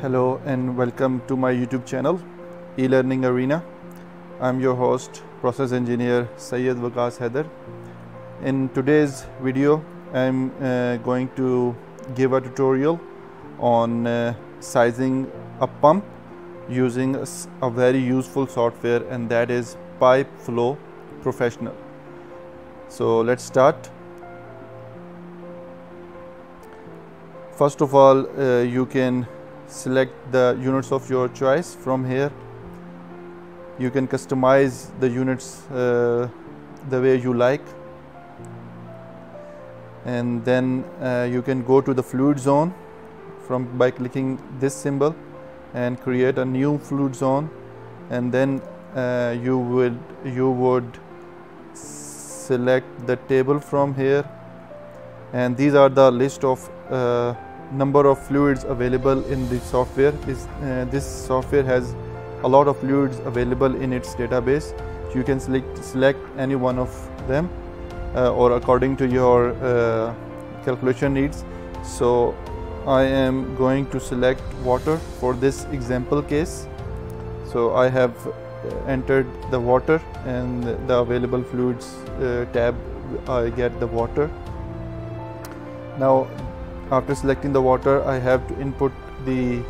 Hello and welcome to my YouTube channel, e-learning arena. I'm your host, process engineer Syed Waqas Haider. In today's video, I'm uh, going to give a tutorial on uh, sizing a pump using a very useful software and that is Pipe Flow Professional. So let's start. First of all, uh, you can select the units of your choice from here. You can customize the units uh, the way you like. And then uh, you can go to the fluid zone from by clicking this symbol and create a new fluid zone. And then uh, you would you would select the table from here. And these are the list of uh, number of fluids available in the software is uh, this software has a lot of fluids available in its database. You can select select any one of them uh, or according to your uh, calculation needs. So I am going to select water for this example case. So I have uh, entered the water and the available fluids uh, tab I get the water. Now after selecting the water I have to input the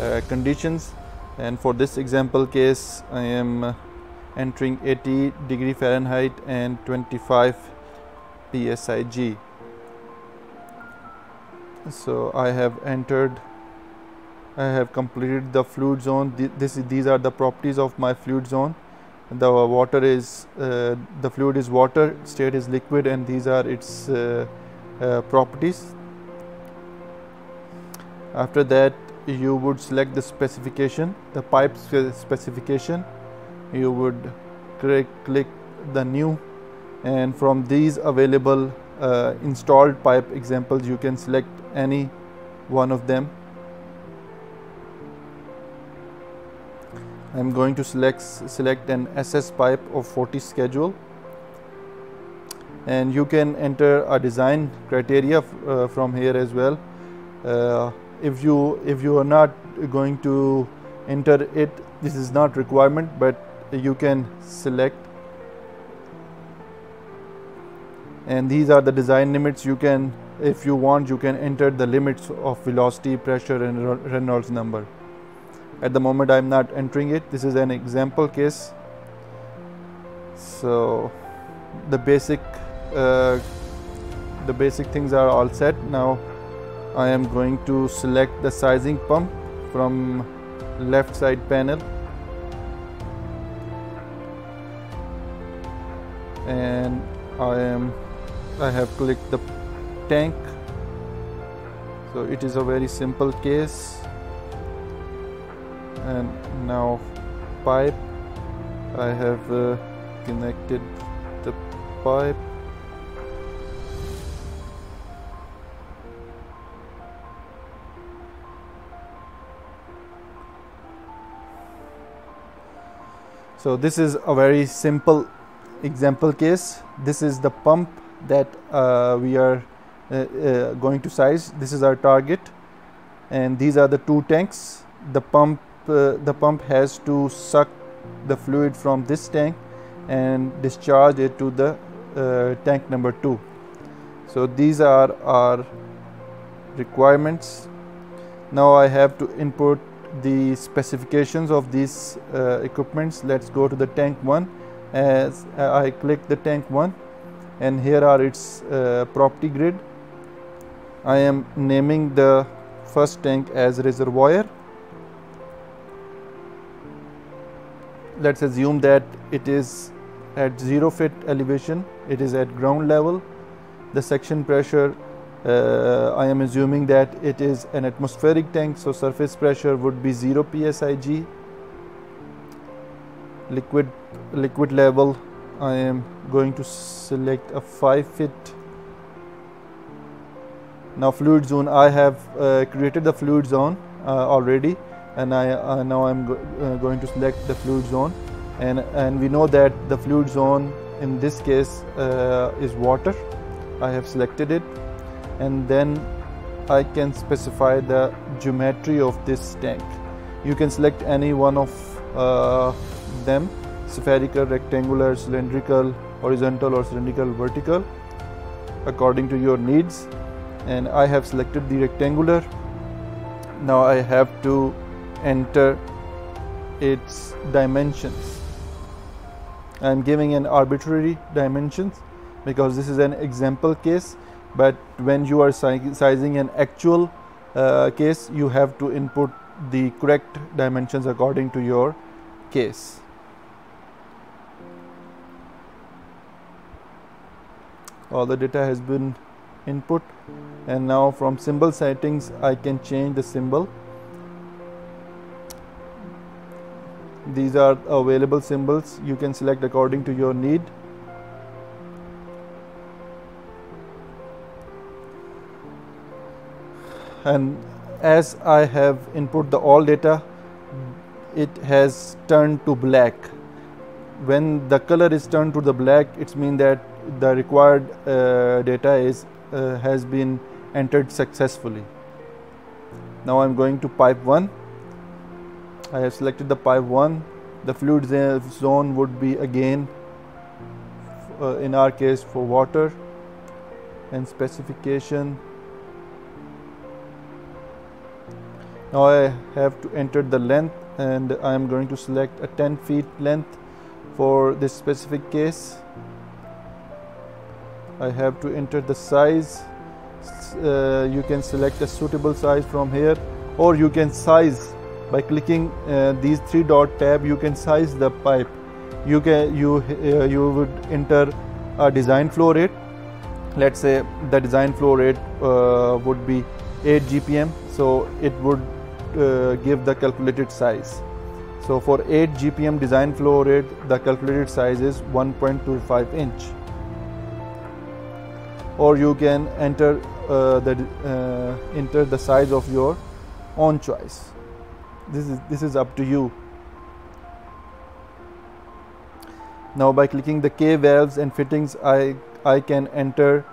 uh, conditions. And for this example case I am entering 80 degree Fahrenheit and 25 psig so I have entered I have completed the fluid zone. This these are the properties of my fluid zone. The water is uh, the fluid is water state is liquid and these are its uh, uh, properties after that you would select the specification the pipe specification. You would click, click the new and from these available uh, installed pipe examples you can select any one of them. I'm going to select select an SS pipe of 40 schedule. And you can enter a design criteria uh, from here as well. Uh, if you if you are not going to enter it this is not requirement but you can select. And these are the design limits. You can if you want you can enter the limits of velocity pressure and Reynolds number. At the moment I'm not entering it. This is an example case. So the basic uh, the basic things are all set. Now I am going to select the sizing pump from left side panel. And I am I have clicked the tank. So it is a very simple case. And now pipe. I have uh, connected the pipe so this is a very simple example case. This is the pump that uh, we are uh, uh, going to size. This is our target. And these are the two tanks. The pump uh, the pump has to suck the fluid from this tank and discharge it to the uh, tank number 2 so these are our requirements. Now I have to input the specifications of these uh, equipments. Let's go to the tank 1 as uh, I click the tank 1 and here are its uh, property grid. I am naming the first tank as reservoir. Let's assume that it is at zero feet elevation. It is at ground level. The section pressure uh, I am assuming that it is an atmospheric tank so surface pressure would be 0 psig liquid liquid level I am going to select a 5 feet now fluid zone I have uh, created the fluid zone uh, already and I uh, now I'm go uh, going to select the fluid zone. And and we know that the fluid zone in this case uh, is water. I have selected it and then I can specify the geometry of this tank. You can select any one of uh, them spherical rectangular cylindrical horizontal or cylindrical vertical according to your needs. And I have selected the rectangular. Now I have to enter its dimensions. I am giving an arbitrary dimensions because this is an example case but when you are sizing an actual uh, case you have to input the correct dimensions according to your case. All the data has been input. And now from symbol settings I can change the symbol. These are available symbols. You can select according to your need and as I have input the all data it has turned to black. When the color is turned to the black it means that the required uh, data is uh, has been entered successfully. Now I'm going to pipe 1 I have selected the pipe 1 the fluid zone would be again uh, in our case for water and specification now I have to enter the length and I am going to select a 10 feet length for this specific case. I have to enter the size. Uh, you can select a suitable size from here or you can size by clicking uh, these three dot tab. You can size the pipe. You can you uh, you would enter a design flow rate. Let's say the design flow rate uh, would be 8 gpm so it would give the calculated size. So for 8 gpm design flow rate the calculated size is 1.25 inch. Or you can enter uh, the uh, enter the size of your own choice. This is this is up to you. Now by clicking the K valves and fittings I I can enter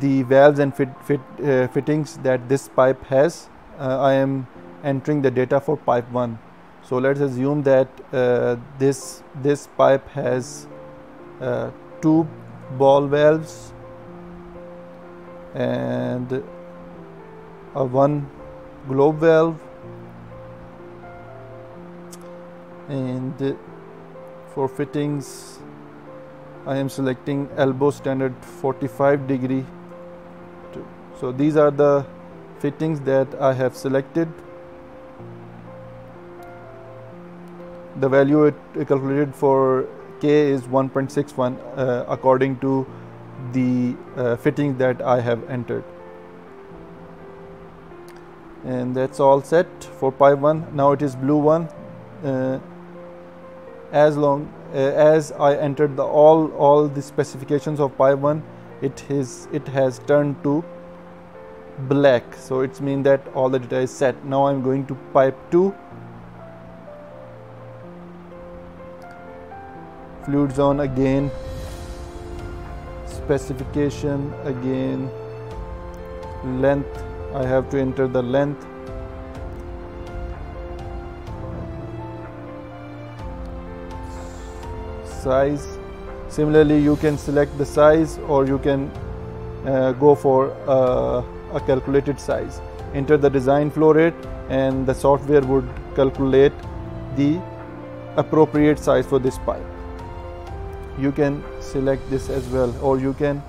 the valves and fit, fit uh, fittings that this pipe has. Uh, I am entering the data for pipe 1 so let's assume that uh, this this pipe has uh, two ball valves and a one globe valve. And for fittings I am selecting elbow standard 45 degree. So these are the fittings that I have selected the value it calculated for K is 1.61 uh, according to the uh, fittings that I have entered. And that's all set for pi 1 now it is blue one. Uh, as long uh, as I entered the all all the specifications of pi 1 it is it has turned to black. So it's mean that all the data is set. Now I'm going to pipe 2 fluid zone again specification again length. I have to enter the length. Size. Similarly you can select the size or you can uh, go for uh, a calculated size. Enter the design flow rate and the software would calculate the appropriate size for this pipe you can select this as well or you can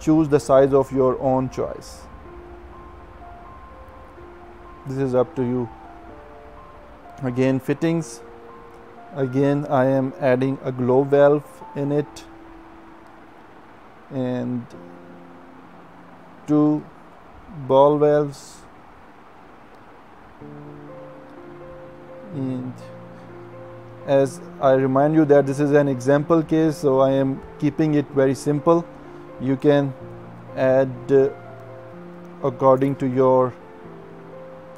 choose the size of your own choice. This is up to you. Again fittings. Again I am adding a globe valve in it. And two ball valves. And as I remind you that this is an example case so I am keeping it very simple. You can add uh, according to your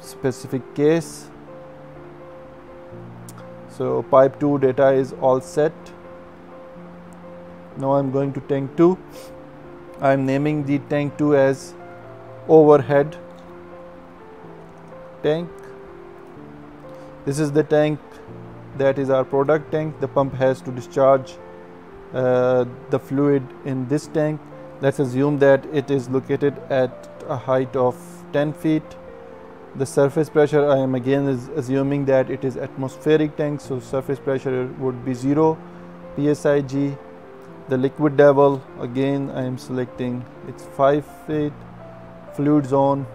specific case. So pipe 2 data is all set. Now I'm going to tank 2 I'm naming the tank 2 as overhead tank. This is the tank that is our product tank. The pump has to discharge uh, the fluid in this tank. Let's assume that it is located at a height of 10 feet. The surface pressure I am again is assuming that it is atmospheric tank so surface pressure would be 0 psig the liquid level again I am selecting it's 5 feet. Fluid zone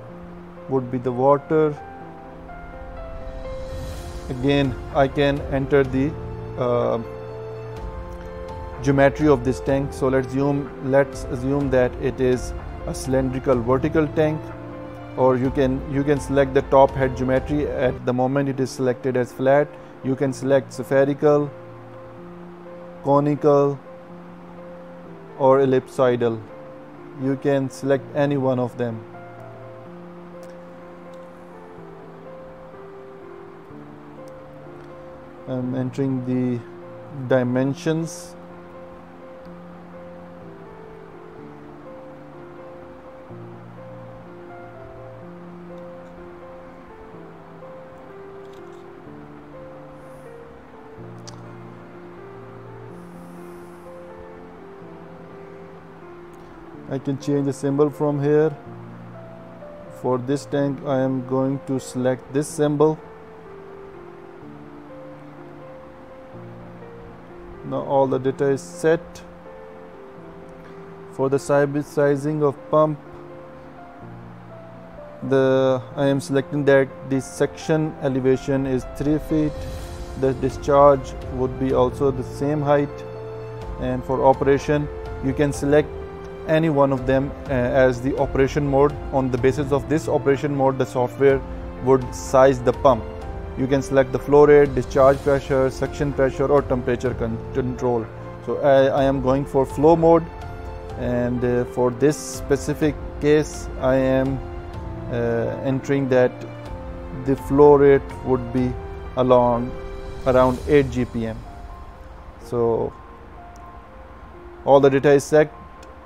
would be the water again I can enter the uh, geometry of this tank. So let's assume let's assume that it is a cylindrical vertical tank or you can you can select the top head geometry at the moment it is selected as flat. You can select spherical conical or ellipsoidal. You can select any one of them I'm entering the dimensions. I can change the symbol from here. For this tank I am going to select this symbol all the data is set for the sizing of pump the I am selecting that the suction elevation is 3 feet the discharge would be also the same height and for operation you can select any one of them uh, as the operation mode. On the basis of this operation mode, the software would size the pump. You can select the flow rate, discharge pressure, suction pressure or temperature con control. So I, I, am going for flow mode and uh, for this specific case I am uh, entering that the flow rate would be along around 8 GPM. So all the data is set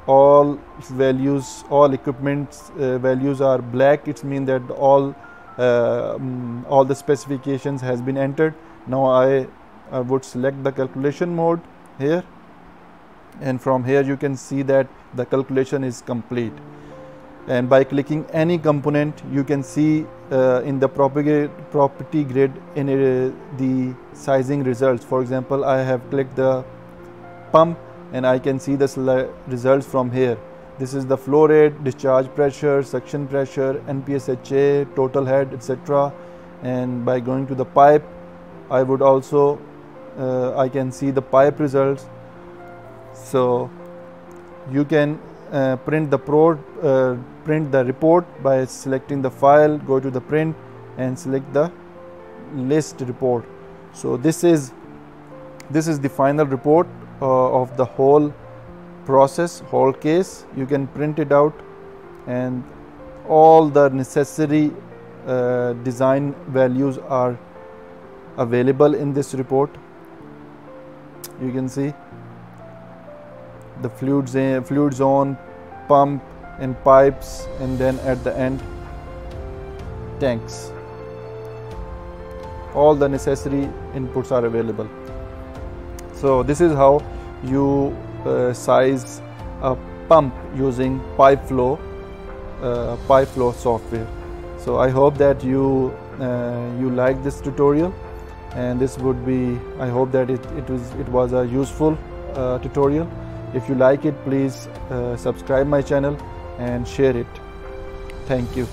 all values all equipment uh, values are black it means that all um, all the specifications has been entered. Now I, I would select the calculation mode here. And from here you can see that the calculation is complete. And by clicking any component you can see uh, in the property grid in uh, the sizing results. For example I have clicked the pump and I can see the results from here. This is the flow rate, discharge pressure, suction pressure, NPSHA, total head, etc. And by going to the pipe, I would also uh, I can see the pipe results. So you can uh, print the pro uh, print the report by selecting the file, go to the print, and select the list report. So this is this is the final report uh, of the whole process whole case you can print it out and all the necessary uh, design values are available in this report. You can see the fluid zone, fluid zone pump and pipes and then at the end tanks. All the necessary inputs are available. So this is how you size a pump using Pipe-Flo uh, Pipe-Flo software. So I hope that you uh, you like this tutorial and this would be I hope that it, it was it was a useful uh, tutorial. If you like it please uh, subscribe my channel and share it. Thank you